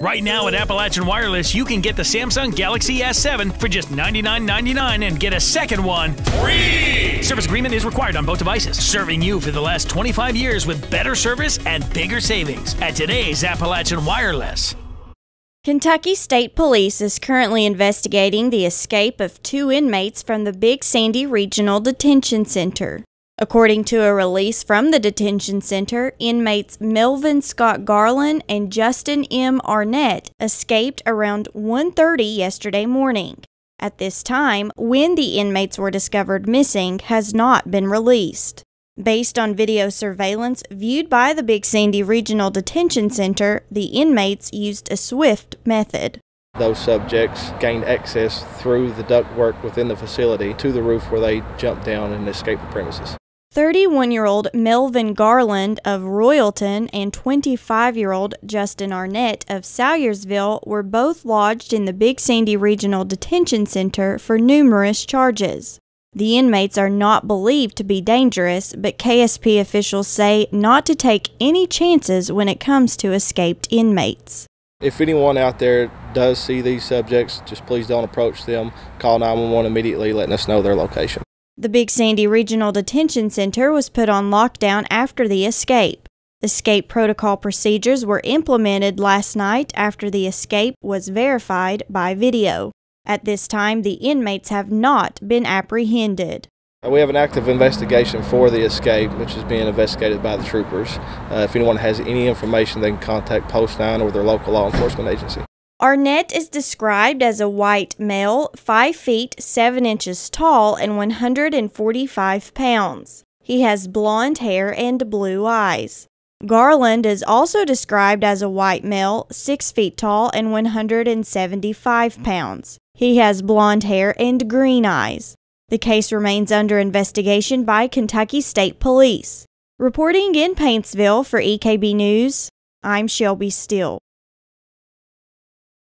Right now at Appalachian Wireless, you can get the Samsung Galaxy S7 for just $99.99 and get a second one free. Service agreement is required on both devices, serving you for the last 25 years with better service and bigger savings at today's Appalachian Wireless. Kentucky State Police is currently investigating the escape of two inmates from the Big Sandy Regional Detention Center. According to a release from the detention center, inmates Melvin Scott Garland and Justin M. Arnett escaped around 1:30 yesterday morning. At this time, when the inmates were discovered missing has not been released. Based on video surveillance viewed by the Big Sandy Regional Detention Center, the inmates used a swift method. Those subjects gained access through the ductwork within the facility to the roof where they jumped down and escaped the premises. 31 year old Melvin Garland of Royalton and 25 year old Justin Arnett of Salyersville were both lodged in the Big Sandy Regional Detention Center for numerous charges. The inmates are not believed to be dangerous, but KSP officials say not to take any chances when it comes to escaped inmates. If anyone out there does see these subjects, just please don't approach them. Call 911 immediately, letting us know their location. The Big Sandy Regional Detention Center was put on lockdown after the escape. Escape protocol procedures were implemented last night after the escape was verified by video. At this time, the inmates have not been apprehended. Uh, we have an active investigation for the escape, which is being investigated by the troopers. Uh, if anyone has any information, they can contact Post 9 or their local law enforcement agency. Arnett is described as a white male, 5 feet 7 inches tall, and 145 pounds. He has blonde hair and blue eyes. Garland is also described as a white male, 6 feet tall, and 175 pounds. He has blonde hair and green eyes. The case remains under investigation by Kentucky State Police. Reporting in Paintsville for EKB News, I'm Shelby Steele.